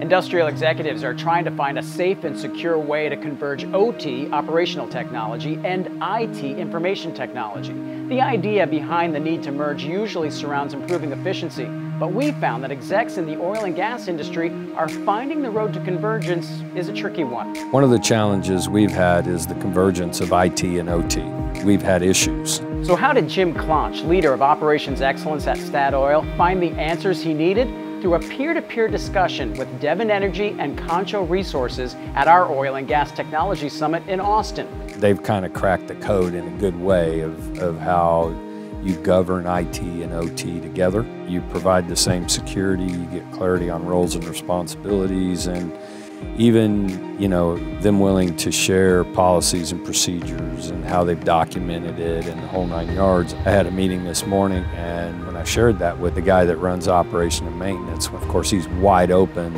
Industrial executives are trying to find a safe and secure way to converge OT, operational technology, and IT, information technology. The idea behind the need to merge usually surrounds improving efficiency, but we found that execs in the oil and gas industry are finding the road to convergence is a tricky one. One of the challenges we've had is the convergence of IT and OT. We've had issues. So how did Jim Claunch, leader of operations excellence at Statoil, find the answers he needed? Through a peer-to-peer -peer discussion with Devon Energy and Concho Resources at our Oil and Gas Technology Summit in Austin. They've kind of cracked the code in a good way of, of how you govern IT and OT together. You provide the same security, you get clarity on roles and responsibilities, and even, you know, them willing to share policies and procedures and how they've documented it and the whole nine yards. I had a meeting this morning, and when I shared that with the guy that runs operation and maintenance, of course, he's wide open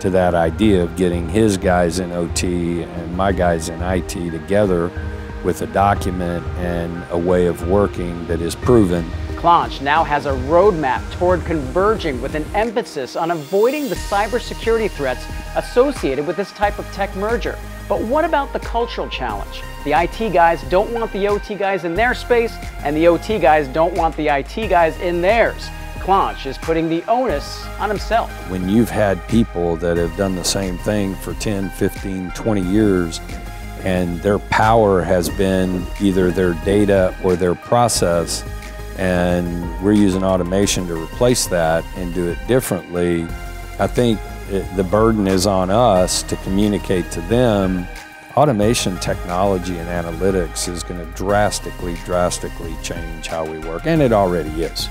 to that idea of getting his guys in OT and my guys in IT together with a document and a way of working that is proven. Claunch now has a roadmap toward converging with an emphasis on avoiding the cybersecurity threats associated with this type of tech merger. But what about the cultural challenge? The IT guys don't want the OT guys in their space, and the OT guys don't want the IT guys in theirs. Claunch is putting the onus on himself. When you've had people that have done the same thing for 10, 15, 20 years, and their power has been either their data or their process. And we're using automation to replace that and do it differently. I think it, the burden is on us to communicate to them. Automation technology and analytics is going to drastically drastically change how we work and it already is